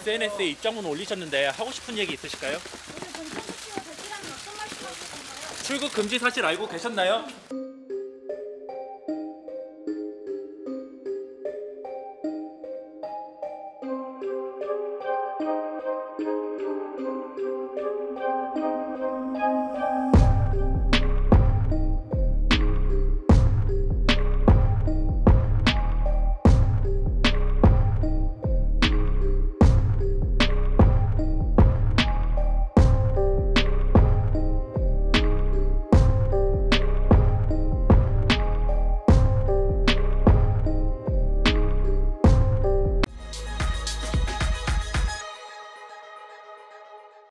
SNS에 입장문 올리셨는데 하고 싶은 얘기 있으실까요? 오늘 전 청소 씨와 대기랑 어떤 말씀하셨나요? 출국 금지 사실 알고 계셨나요?